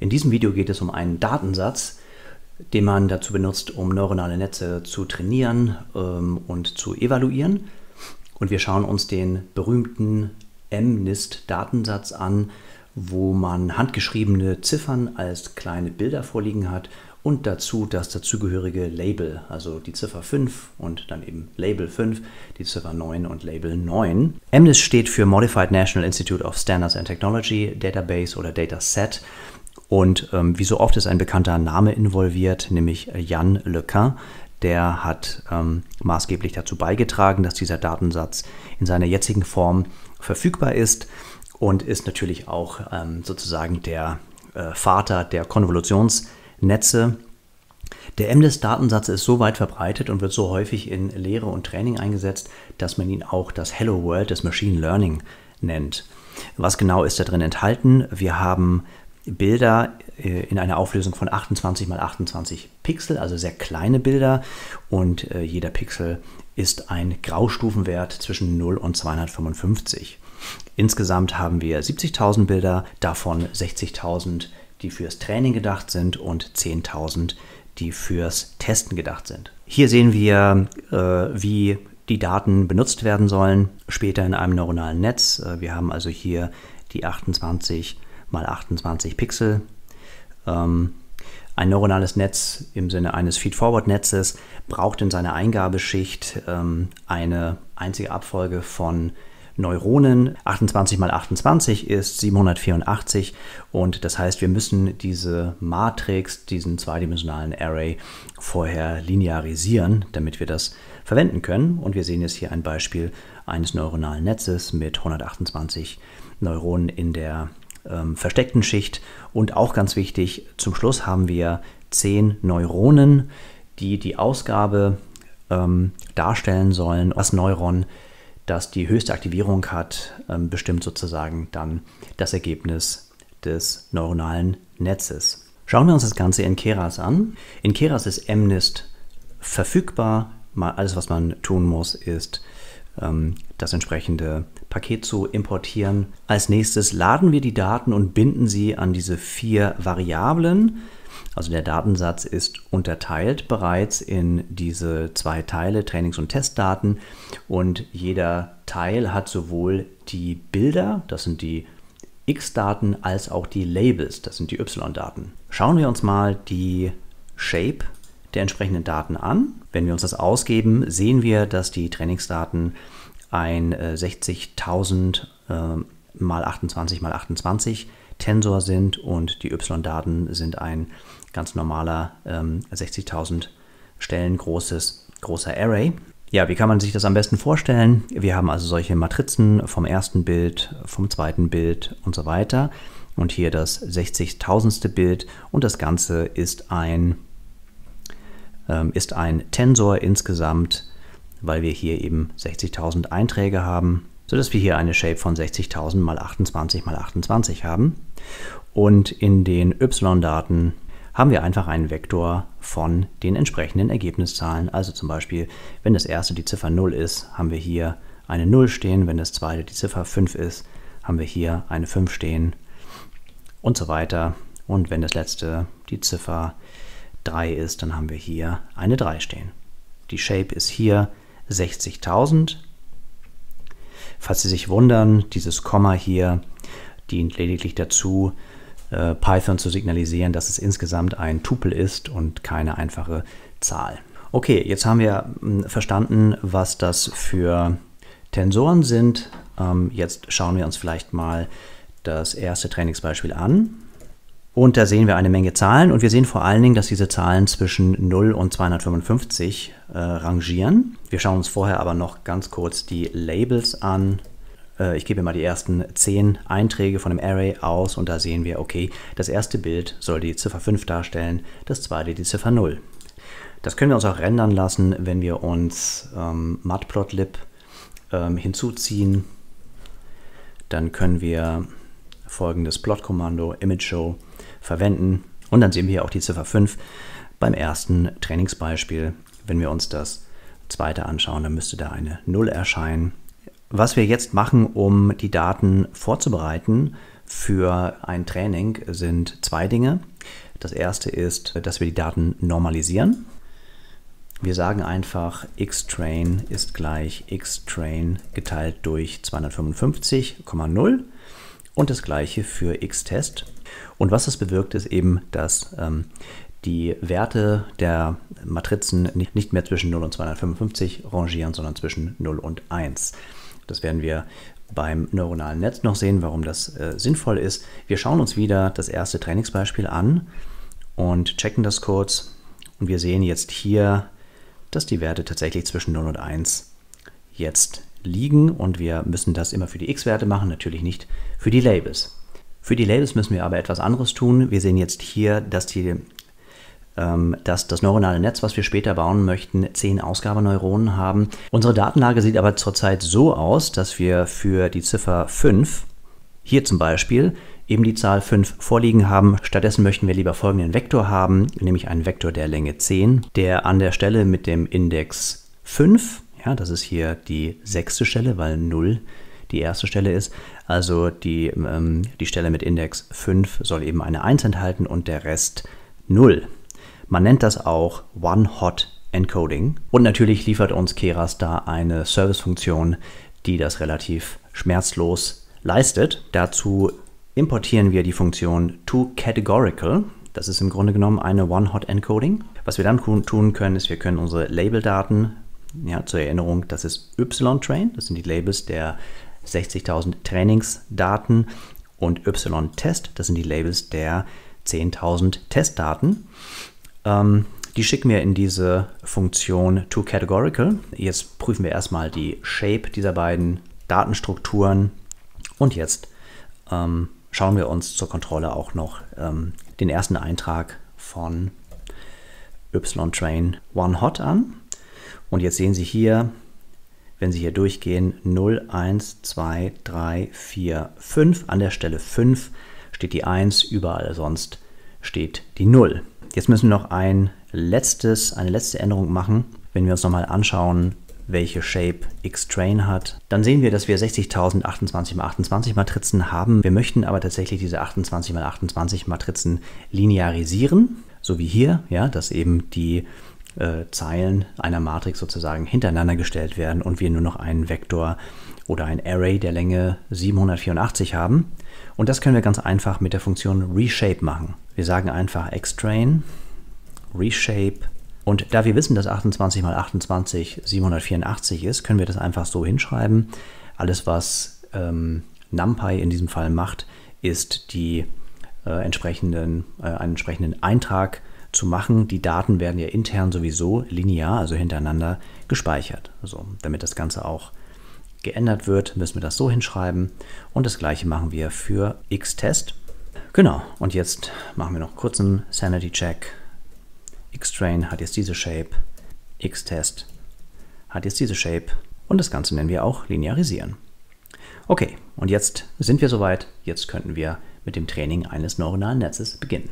In diesem Video geht es um einen Datensatz, den man dazu benutzt, um neuronale Netze zu trainieren ähm, und zu evaluieren. Und wir schauen uns den berühmten MNIST-Datensatz an, wo man handgeschriebene Ziffern als kleine Bilder vorliegen hat und dazu das dazugehörige Label, also die Ziffer 5 und dann eben Label 5, die Ziffer 9 und Label 9. MNIST steht für Modified National Institute of Standards and Technology, Database oder Dataset. Und ähm, wie so oft ist ein bekannter Name involviert, nämlich Jan LeCun. Der hat ähm, maßgeblich dazu beigetragen, dass dieser Datensatz in seiner jetzigen Form verfügbar ist und ist natürlich auch ähm, sozusagen der äh, Vater der Konvolutionsnetze. Der MNIST-Datensatz ist so weit verbreitet und wird so häufig in Lehre und Training eingesetzt, dass man ihn auch das Hello World des Machine Learning nennt. Was genau ist da drin enthalten? Wir haben Bilder äh, in einer Auflösung von 28 mal 28 Pixel, also sehr kleine Bilder und äh, jeder Pixel ist ein Graustufenwert zwischen 0 und 255. Insgesamt haben wir 70.000 Bilder, davon 60.000, die fürs Training gedacht sind und 10.000, die fürs Testen gedacht sind. Hier sehen wir, äh, wie die Daten benutzt werden sollen, später in einem neuronalen Netz. Wir haben also hier die 28 mal 28 Pixel. Ähm, ein neuronales Netz im Sinne eines Feed-Forward-Netzes braucht in seiner Eingabeschicht ähm, eine einzige Abfolge von Neuronen. 28 mal 28 ist 784 und das heißt, wir müssen diese Matrix, diesen zweidimensionalen Array vorher linearisieren, damit wir das verwenden können. Und wir sehen jetzt hier ein Beispiel eines neuronalen Netzes mit 128 Neuronen in der ähm, versteckten Schicht. Und auch ganz wichtig, zum Schluss haben wir zehn Neuronen, die die Ausgabe ähm, darstellen sollen. Das Neuron, das die höchste Aktivierung hat, ähm, bestimmt sozusagen dann das Ergebnis des neuronalen Netzes. Schauen wir uns das Ganze in Keras an. In Keras ist MNIST verfügbar. Alles, was man tun muss, ist ähm, das entsprechende Paket zu importieren. Als nächstes laden wir die Daten und binden sie an diese vier Variablen. Also der Datensatz ist unterteilt bereits in diese zwei Teile, Trainings- und Testdaten. Und jeder Teil hat sowohl die Bilder, das sind die X-Daten, als auch die Labels, das sind die Y-Daten. Schauen wir uns mal die Shape der entsprechenden Daten an. Wenn wir uns das ausgeben, sehen wir, dass die Trainingsdaten ein äh, 60.000 äh, mal 28 mal 28 Tensor sind und die Y-Daten sind ein ganz normaler ähm, 60.000 Stellen großes, großer Array. Ja, wie kann man sich das am besten vorstellen? Wir haben also solche Matrizen vom ersten Bild, vom zweiten Bild und so weiter. Und hier das 60.000. Bild und das Ganze ist ein, ist ein Tensor insgesamt weil wir hier eben 60.000 Einträge haben, sodass wir hier eine Shape von 60.000 mal 28 mal 28 haben. Und in den y-Daten haben wir einfach einen Vektor von den entsprechenden Ergebniszahlen. Also zum Beispiel, wenn das erste die Ziffer 0 ist, haben wir hier eine 0 stehen. Wenn das zweite die Ziffer 5 ist, haben wir hier eine 5 stehen und so weiter. Und wenn das letzte die Ziffer 3 ist, dann haben wir hier eine 3 stehen. Die Shape ist hier 60.000. Falls Sie sich wundern, dieses Komma hier dient lediglich dazu, äh, Python zu signalisieren, dass es insgesamt ein Tupel ist und keine einfache Zahl. Okay, jetzt haben wir hm, verstanden, was das für Tensoren sind. Ähm, jetzt schauen wir uns vielleicht mal das erste Trainingsbeispiel an. Und da sehen wir eine Menge Zahlen und wir sehen vor allen Dingen, dass diese Zahlen zwischen 0 und 255 äh, rangieren. Wir schauen uns vorher aber noch ganz kurz die Labels an. Äh, ich gebe mal die ersten 10 Einträge von dem Array aus und da sehen wir, okay, das erste Bild soll die Ziffer 5 darstellen, das zweite die Ziffer 0. Das können wir uns auch rendern lassen, wenn wir uns ähm, Matplotlib ähm, hinzuziehen. Dann können wir folgendes Plot-Kommando ImageShow verwenden. Und dann sehen wir hier auch die Ziffer 5 beim ersten Trainingsbeispiel. Wenn wir uns das zweite anschauen, dann müsste da eine 0 erscheinen. Was wir jetzt machen, um die Daten vorzubereiten für ein Training sind zwei Dinge. Das erste ist, dass wir die Daten normalisieren. Wir sagen einfach, xtrain ist gleich xtrain geteilt durch 255,0 und das gleiche für xtest. Und was das bewirkt, ist eben, dass ähm, die Werte der Matrizen nicht, nicht mehr zwischen 0 und 255 rangieren, sondern zwischen 0 und 1. Das werden wir beim neuronalen Netz noch sehen, warum das äh, sinnvoll ist. Wir schauen uns wieder das erste Trainingsbeispiel an und checken das kurz. Und wir sehen jetzt hier dass die Werte tatsächlich zwischen 0 und 1 jetzt liegen und wir müssen das immer für die x-Werte machen, natürlich nicht für die Labels. Für die Labels müssen wir aber etwas anderes tun. Wir sehen jetzt hier, dass, die, ähm, dass das neuronale Netz, was wir später bauen möchten, 10 Ausgabeneuronen haben. Unsere Datenlage sieht aber zurzeit so aus, dass wir für die Ziffer 5 hier zum Beispiel eben die Zahl 5 vorliegen haben. Stattdessen möchten wir lieber folgenden Vektor haben, nämlich einen Vektor der Länge 10, der an der Stelle mit dem Index 5, ja, das ist hier die sechste Stelle, weil 0 die erste Stelle ist, also die, ähm, die Stelle mit Index 5 soll eben eine 1 enthalten und der Rest 0. Man nennt das auch One-Hot Encoding. Und natürlich liefert uns Keras da eine Servicefunktion, die das relativ schmerzlos leistet. Dazu importieren wir die Funktion toCategorical. Das ist im Grunde genommen eine One-Hot-Encoding. Was wir dann tun können, ist, wir können unsere Labeldaten, ja, zur Erinnerung, das ist Y-Train, das sind die Labels der 60.000 Trainingsdaten und Y-Test, das sind die Labels der 10.000 Testdaten. Ähm, die schicken wir in diese Funktion toCategorical. Jetzt prüfen wir erstmal die Shape dieser beiden Datenstrukturen und jetzt ähm, schauen wir uns zur Kontrolle auch noch ähm, den ersten Eintrag von Y-Train One Hot an. Und jetzt sehen Sie hier, wenn Sie hier durchgehen, 0, 1, 2, 3, 4, 5. An der Stelle 5 steht die 1, überall sonst steht die 0. Jetzt müssen wir noch ein letztes, eine letzte Änderung machen. Wenn wir uns nochmal anschauen, welche Shape X-Train hat. Dann sehen wir, dass wir 60.000 28x28 Matrizen haben. Wir möchten aber tatsächlich diese 28x28 Matrizen linearisieren, so wie hier, ja, dass eben die äh, Zeilen einer Matrix sozusagen hintereinander gestellt werden und wir nur noch einen Vektor oder ein Array der Länge 784 haben. Und das können wir ganz einfach mit der Funktion Reshape machen. Wir sagen einfach Xtrain, Reshape und da wir wissen, dass 28 mal 28 784 ist, können wir das einfach so hinschreiben. Alles, was ähm, NumPy in diesem Fall macht, ist die, äh, entsprechenden, äh, einen entsprechenden Eintrag zu machen. Die Daten werden ja intern sowieso linear, also hintereinander, gespeichert. Also, damit das Ganze auch geändert wird, müssen wir das so hinschreiben. Und das gleiche machen wir für xtest. Genau, und jetzt machen wir noch kurz einen Sanity-Check. Xtrain hat jetzt diese Shape, Xtest hat jetzt diese Shape und das Ganze nennen wir auch linearisieren. Okay, und jetzt sind wir soweit. Jetzt könnten wir mit dem Training eines neuronalen Netzes beginnen.